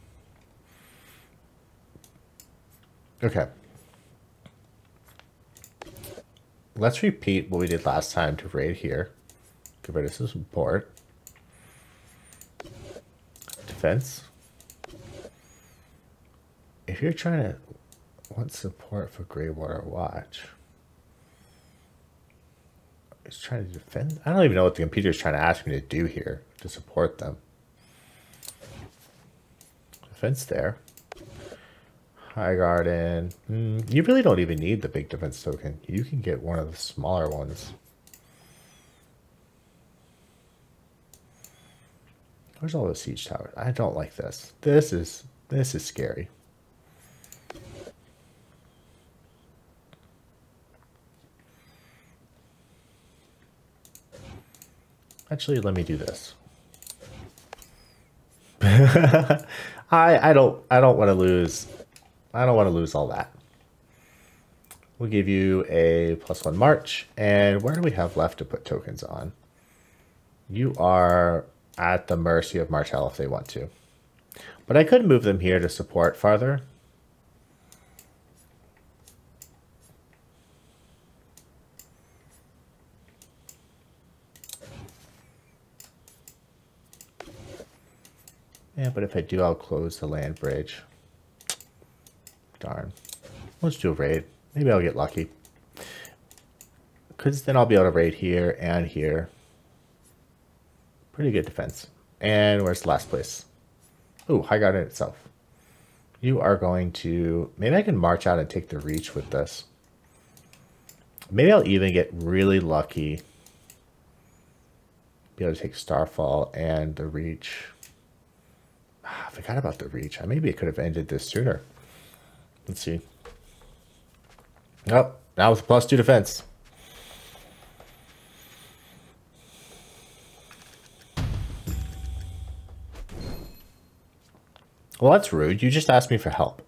Speaker 1: Okay. Let's repeat what we did last time to raid here. Get rid of some support. Defense. If you're trying to want support for Greywater Watch, is trying to defend. I don't even know what the computer is trying to ask me to do here to support them. Defense there. Highgarden. Mm, you really don't even need the big defense token. You can get one of the smaller ones. Where's all the siege towers? I don't like this. This is this is scary. Actually, let me do this. I I don't I don't want to lose I don't want to lose all that. We'll give you a plus one march. And where do we have left to put tokens on? You are at the mercy of Martell if they want to. But I could move them here to support farther. Yeah, but if I do, I'll close the land bridge. Darn. Let's do a raid. Maybe I'll get lucky. Because then I'll be able to raid here and here. Pretty good defense. And where's the last place? Oh, Highgarden itself. You are going to... Maybe I can march out and take the reach with this. Maybe I'll even get really lucky. Be able to take Starfall and the reach. Ah, I forgot about the reach. I maybe it could have ended this sooner. Let's see. Oh, now with plus two defense. Well, that's rude. You just asked me for help.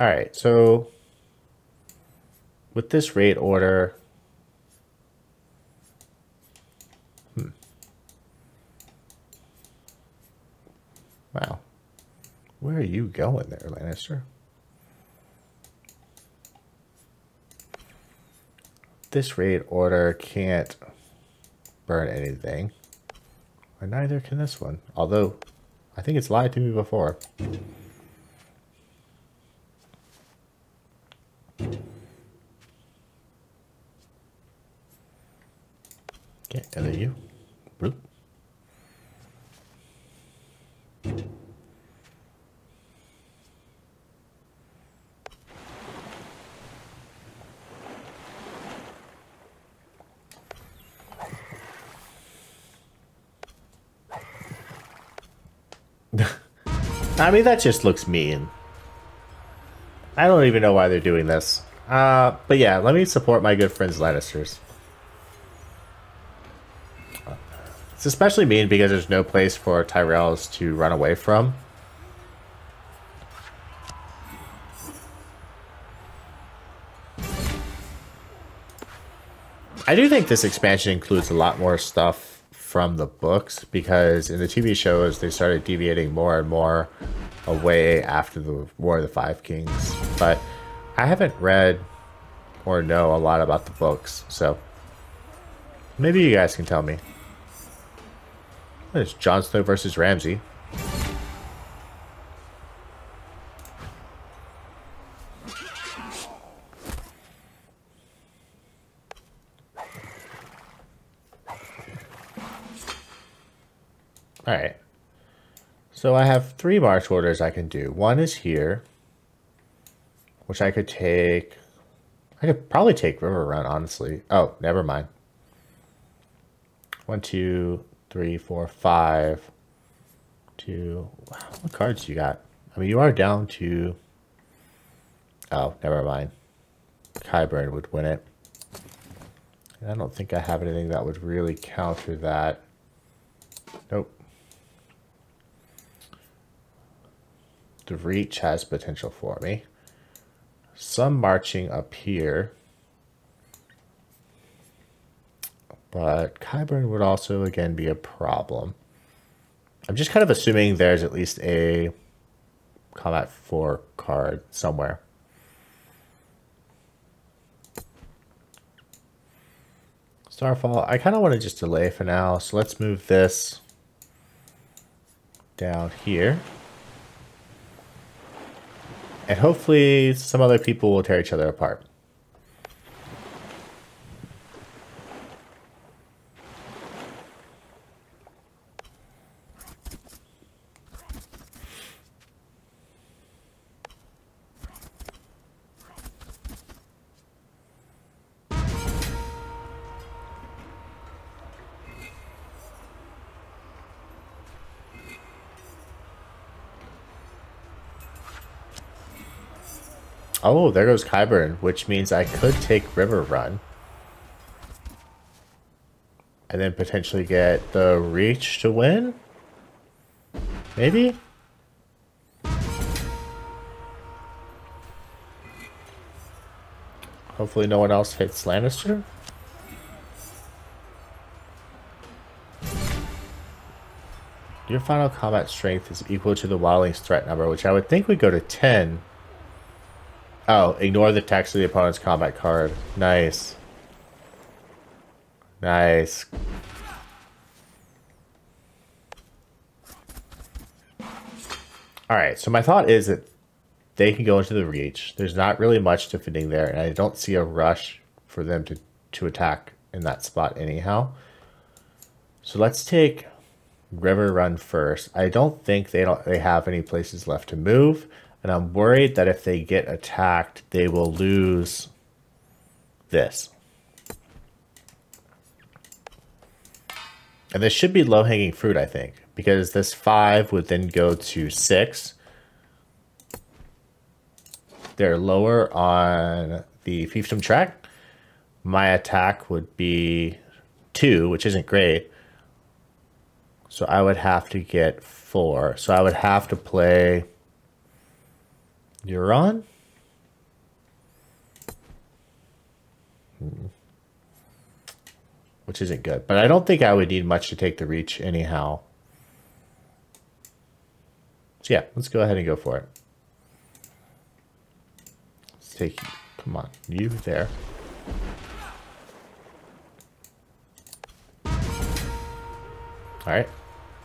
Speaker 1: All right, so with this raid order, hmm. Wow. Where are you going there, Lannister? This raid order can't burn anything. Or neither can this one. Although, I think it's lied to me before. Okay, hello you. Bloop. I mean, that just looks mean. I don't even know why they're doing this. Uh, but yeah, let me support my good friends Lannisters. It's especially mean because there's no place for Tyrells to run away from. I do think this expansion includes a lot more stuff from the books because in the TV shows they started deviating more and more away after the War of the Five Kings. But I haven't read or know a lot about the books, so maybe you guys can tell me. It's Jon Snow versus Ramsay. Alright. So I have three march orders I can do. One is here, which I could take... I could probably take Riverrun, honestly. Oh, never mind. One, two, three, four, five, two. Two. What cards you got? I mean, you are down to... Oh, never mind. Qyburn would win it. I don't think I have anything that would really counter that. Nope. The reach has potential for me. Some marching up here. But Qyburn would also, again, be a problem. I'm just kind of assuming there's at least a Combat 4 card somewhere. Starfall, I kind of want to just delay for now, so let's move this down here. And hopefully some other people will tear each other apart. Oh, there goes Qyburn, which means I could take Riverrun. And then potentially get the Reach to win? Maybe? Hopefully no one else hits Lannister. Your final combat strength is equal to the wildling's threat number, which I would think would go to 10 Oh, ignore the text of the opponent's combat card. Nice. Nice. Alright, so my thought is that they can go into the reach. There's not really much defending there, and I don't see a rush for them to, to attack in that spot anyhow. So let's take Riverrun first. I don't think they don't they have any places left to move. And I'm worried that if they get attacked, they will lose this. And this should be low-hanging fruit, I think, because this 5 would then go to 6. They're lower on the fiefdom track. My attack would be 2, which isn't great. So I would have to get 4. So I would have to play you're on? Hmm. Which isn't good. But I don't think I would need much to take the reach anyhow. So yeah, let's go ahead and go for it. Let's take, you. come on, you there. All right.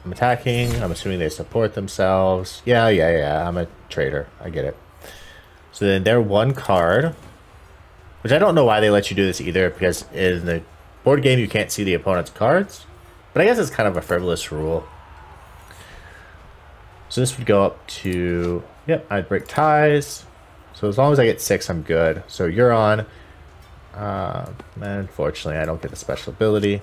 Speaker 1: I'm attacking. I'm assuming they support themselves. Yeah, yeah, yeah. I'm a traitor. I get it. So then they're one card, which I don't know why they let you do this either, because in the board game you can't see the opponent's cards. But I guess it's kind of a frivolous rule. So this would go up to, yep, I'd break ties. So as long as I get six, I'm good. So you're on. Uh, unfortunately, I don't get the special ability.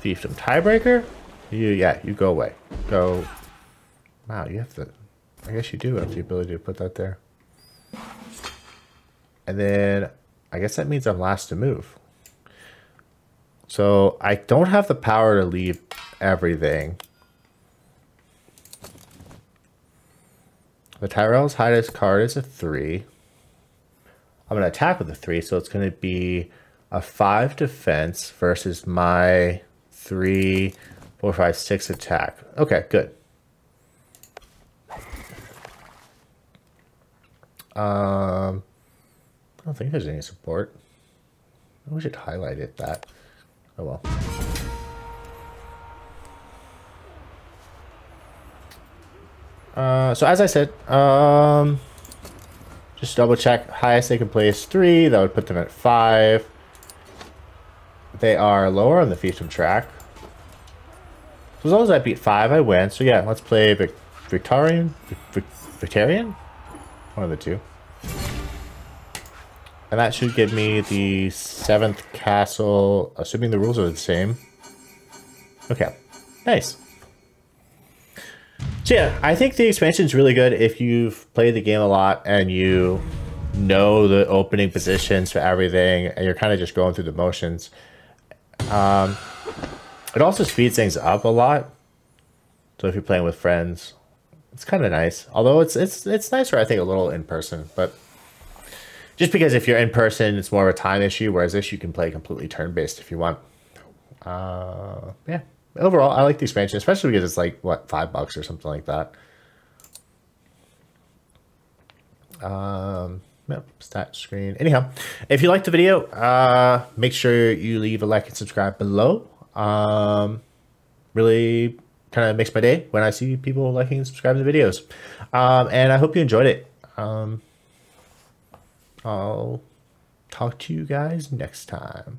Speaker 1: Fiefdom tiebreaker. You yeah, you go away. Go. Wow, you have to. I guess you do have the ability to put that there. And then I guess that means I'm last to move. So I don't have the power to leave everything. The Tyrell's highest card is a three. I'm going to attack with a three, so it's going to be a five defense versus my three, four, five, six attack. Okay, good. Um, I don't think there's any support. Should highlight it that. Oh well. Uh, so as I said, um, just double check. Highest they can play is three. That would put them at five. They are lower on the fiefdom track. So as long as I beat five, I win. So yeah, let's play Vic Victorian? Vic Victorian? One of the two. And that should give me the seventh castle, assuming the rules are the same. Okay, nice. So yeah, I think the expansion is really good if you've played the game a lot and you know the opening positions for everything and you're kind of just going through the motions. Um, it also speeds things up a lot. So if you're playing with friends, it's kind of nice. Although it's it's it's nicer, I think, a little in person. But just because if you're in person, it's more of a time issue. Whereas this, you can play completely turn based if you want. Uh, yeah. Overall, I like the expansion, especially because it's like what five bucks or something like that. Um, Yep, stat screen. Anyhow, if you liked the video, uh, make sure you leave a like and subscribe below. Um, really kind of makes my day when I see people liking and subscribing to videos. Um, and I hope you enjoyed it. Um, I'll talk to you guys next time.